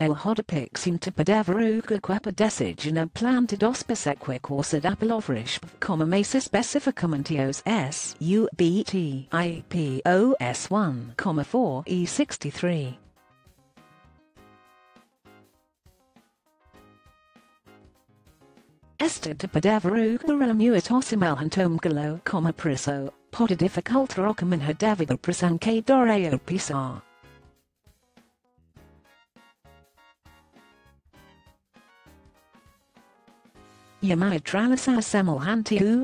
El hodopix interpedeveruca quepadessigina plantidospiseque corsid apilovrish, comma mesa specificamentios S U B T I P O S 1, comma 4 E 63. Este de pedeveruca remuit osimel hantomgalo, comma priso, podedificultra ocum in hedevido prisanque doreo pisar. Yamatralis semel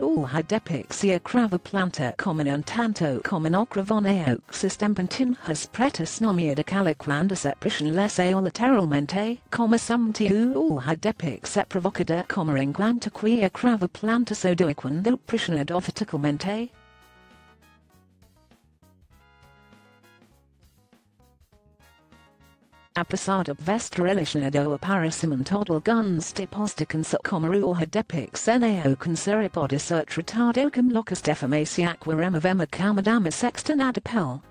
ul hydepixia crava planta common tanto common ocravon existempentin has pretus nomia de caliquandus eprition les eolateralmente, comma ul hydepix et provocada comma inquanta quia crava planta sodoiquando prision ad officalmente, Apasada vesterilishnado aparisimen total guns depostican subcomaru or hedepix eneo conseripodis urt retardocum locus defamaci aquarem of emma camadama sexton adipel.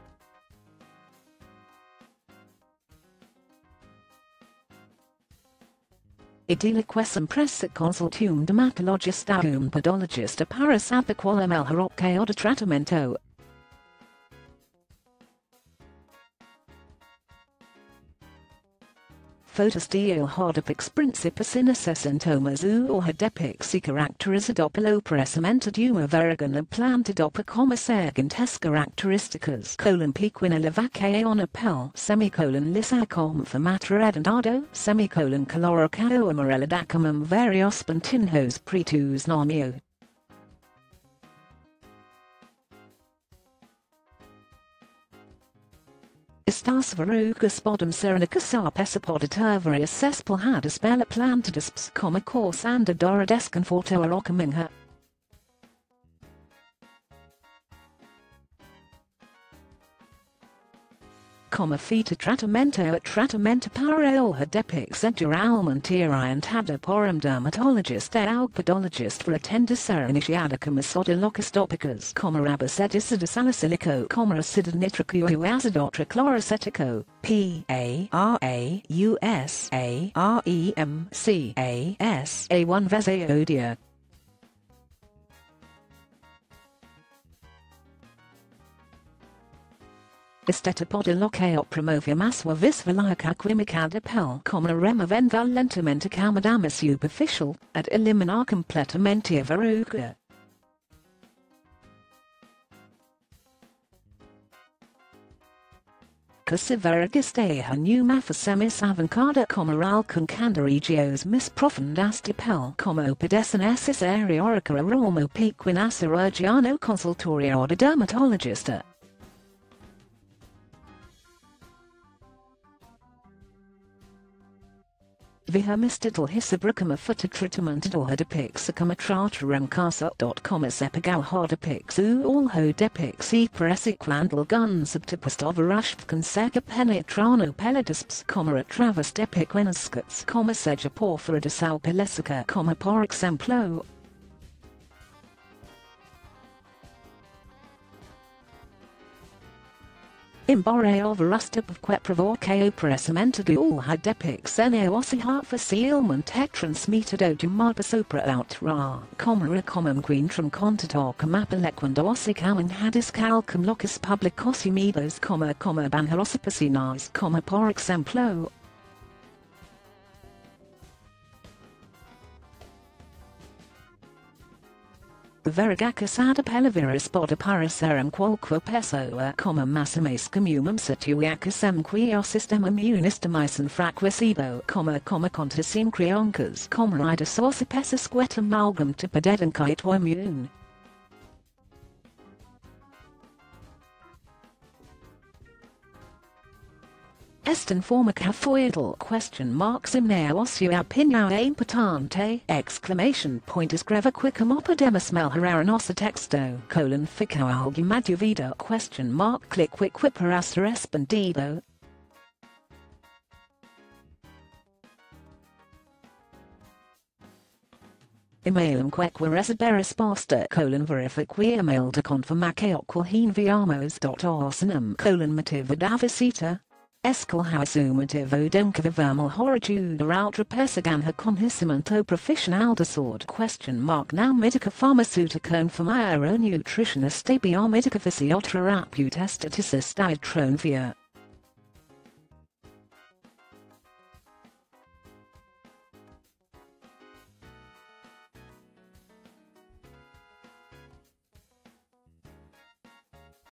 Idiliquesum pressa consultum dermatologist podologist aparis apiqualem el herope photosteel hardopix principus innocescentomas or hedepixi caracterizadopilopressamented uma verigana plantidopa comma segentes caracteristicas colon pequina levacae on apel semicolon lysacom famatra edentado semicolon caloricao amarelidacumum varios pentinhos pretus nomio Estas verrugas podem serenicus apesapoditurvarius cespelhadus bella plantidisps comma cors and adoradescan forto feta trattamento et trattamento pareo hedepix et duralmentiri and hadaporum dermatologist et alpodologist for attendus initiaticum isodilocus topicus comma rabus et isidosalicilico comma acidum nitrico acidotra chloracetico P A R A U S A R E M C A S A 1 Veseodia Estetapodiloceo promovium aswa visvalaca quimicada pel comma rema venvalentamenta camadama superficial, at elimina completamente verruga. Casiveragistea pneumafasemis avancada comoral concandaregios mis profundastipel como pedesenesis areorica aromo pequinacirurgiano consultorio de dermatologista. Vihermistidal hisabricum afutatritamantidal hedepixicum atratarem casa.com epigal hodepix u all hodepix e pressiclandal guns subtipustovarash seca penetrano pelidisps comma travers depiquinoscats comma seja porphyridis alpelesica comma Imbore of rustip of all hydepix eneosi heart for sealment transmitted odumada sopra out ra, comma common queen from contator camapelequando ossicam in hadis calcum locus publicos humibos comma comma banherosipasinas comma por exemplo Verigacus ad appellavirus podaparacerum qualqua pessoa comma massames commumum situacusem quio systemum fraquisibo comma comma contasim creoncas comma idus ossipesisquetum malgum to immune. Estin forma cafoidal question mark simneo ossio opinio importante exclamation point esgreva quicum opidemus melheranos texto colon fico argumento vida question mark click quick quiperaster respondido. Emailum queque resideris posta colon verifique email de conformaque aquil viamos dot arsenum colon motiva da visita Escalhausumativo doncavivermal horrijuda ultra persiganha conhissimento professional sword question mark. Now medica pharmaceutica infamia nutritionist abiomedica physioterapeuta staticis diatronvia